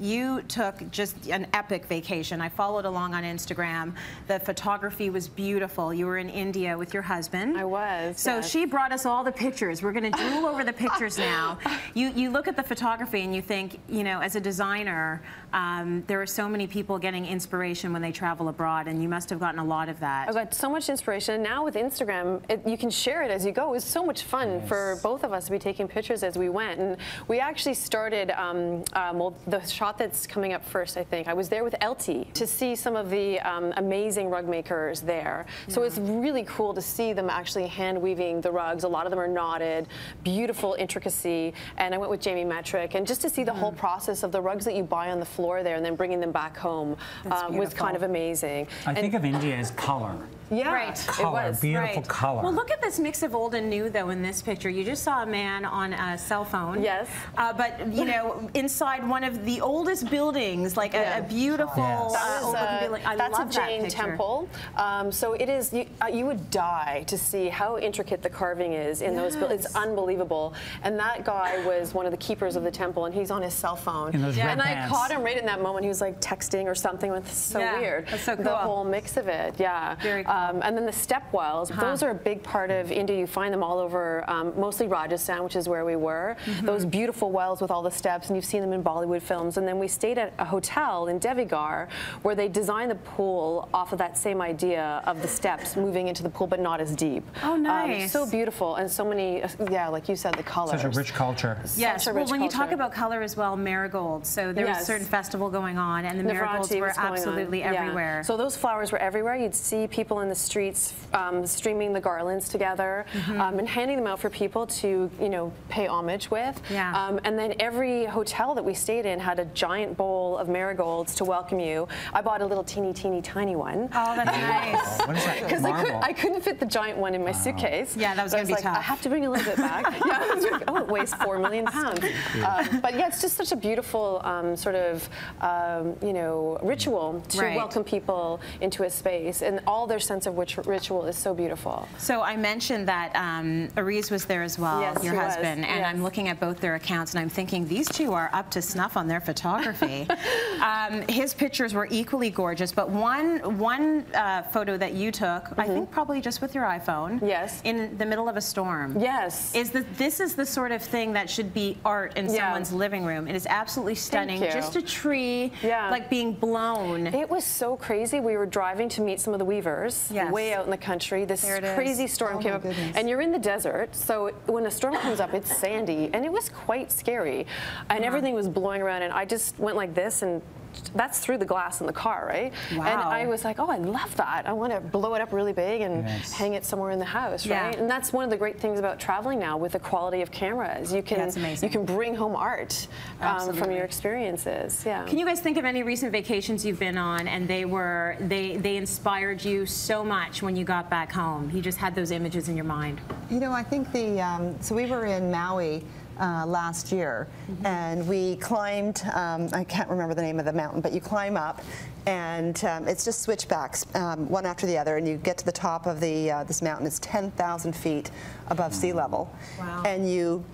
you took just an epic vacation. I followed along on Instagram. The photography was beautiful. You were in India with your husband. I was. So yes. she brought us all the pictures. We're going to drool over the pictures now. You you look at the photography and you think, you know, as a designer, um, there are so many people getting inspiration when they travel abroad, and you must have gotten a lot of that. I got so much inspiration. Now with Instagram, it, you can share it as you go. It was so much fun for both of us to be taking pictures as we went. And we actually started, um, um, well, the shot that's coming up first, I think, I was there with Elte to see some of the um, amazing rug makers there. So it's really cool to see them actually hand weaving the rugs. A lot of them are knotted, beautiful intricacy. And I went with Jamie Metric. And just to see the whole process of the rugs that you buy on the floor there and then bringing them back home uh, was kind of amazing. I And- think of India as color. Yeah, Right. it Color, was. beautiful Right. color. Well, look at this mix of old and new, though, in this picture. You just saw a man on a cell phone. Yes. Uh, but, you know, inside one of the oldest buildings, like a, Yeah. a beautiful Yes. uh, That old was, uh, building. I that's love a that Jain temple. Um, so it is. You, uh, you would die to see how intricate the carving is in those. buildings. It's unbelievable. And that guy was one of the keepers of the temple, and he's on his cell phone. In those Yeah. red and I pants. caught him right in that moment. He was like texting or something. It's so Yeah, weird. that's so cool. The whole mix of it. Yeah. Very cool. Um, and then the step wells. Those are a big part of India. You find them all over, um, mostly Rajasthan, which is where we were. Mm-hmm. Those beautiful wells with all the steps, and you've seen them in Bollywood films. And then we stayed at a hotel in Devigarh where they designed the pool off of that same idea of the steps moving into the pool, but not as deep. Oh, Um, nice. so beautiful, and so many, uh, yeah, like you said, the colors. Such a rich culture. Yes, Such a well, rich when you talk about color as well, marigolds. So there was a certain festival going on, and the marigolds were was going on. absolutely Yeah. everywhere. So those flowers were everywhere. You'd see people in the streets um, streaming the garlands together Mm-hmm. um, and handing them out for people to, you know, pay homage with. Yeah. Um, and then every hotel that we stayed in had a giant bowl of marigolds to welcome you. I bought a little teeny, teeny, tiny one. oh, that's nice. Oh, that? Because I, could, I couldn't fit the giant one in my suitcase. Yeah, that was gonna I be like, tough. I have to bring a little bit back. yeah, like, oh, it weighs four million pounds. Um, but yeah, it's just such a beautiful um, sort of, um, you know, ritual to Right. welcome people into a space, and all their sense of which ritual is so beautiful. So I mentioned that um, Ariz was there as well, Yes, your he was, husband, and yes. I'm looking at both their accounts, and I'm thinking these two are up to snuff on their photography. um, his pictures were equally gorgeous, but one one uh, photo that you took, I think probably just with your iPhone, Mm-hmm. Yes. in the middle of a storm. Yes. Is that this is the sort of thing that should be art in Yeah. someone's living room? It is absolutely stunning. Just a tree, Yeah. like being blown. It was so crazy. We were driving to meet some of the weavers Yes. way out in the country. This There it is. crazy storm Oh came up. goodness. And you're in the desert, so when a storm comes up, it's sandy. And it was quite scary. And uh-huh. everything was blowing around, and I just went like this and that's through the glass in the car, right? And I was like, oh, I love that. I want to blow it up really big and Yes. hang it somewhere in the house, Yeah. right? And that's one of the great things about traveling now with the quality of cameras. You can That's you can bring home art um, from your experiences. Yeah. Can you guys think of any recent vacations you've been on and they were they they inspired you so much when you got back home? You just had those images in your mind. You know, I think the, um, so we were in Maui uh, last year and we climbed, um, I can't remember the name of the mountain, but you climb up and um, it's just switchbacks, um, one after the other, and you get to the top of the, uh, this mountain. It's 10,000 feet above sea level. Wow. And you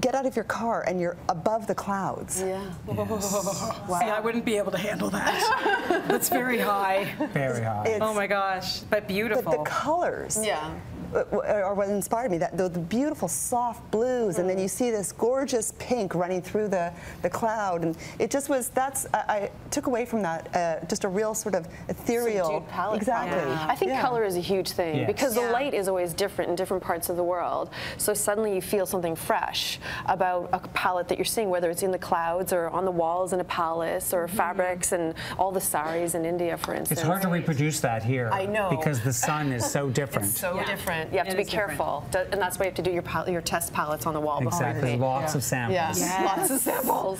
get out of your car and you're above the clouds. yeah. See, I wouldn't be able to handle that. That's very high. Very high. It's- Oh my gosh, but beautiful. But beautiful. the colors. Yeah. Uh, Or what inspired me, that the, the beautiful soft blues, and then you see this gorgeous pink running through the, the cloud, and it just was. That's I, I took away from that uh, just a real sort of ethereal subdued palette. Exactly. Yeah. I think Yeah. color is a huge thing Yes. because the light is always different in different parts of the world. So suddenly you feel something fresh about a palette that you're seeing, whether it's in the clouds or on the walls in a palace or fabrics and all the saris in India, for instance. It's hard to reproduce that here. I know. Because the sun is so different. It's so Yeah. Different. You have It to be is different. careful, and that's why you have to do your your test palettes on the wall exactly. behind me. Lots of samples. Yeah, Yes. lots of samples.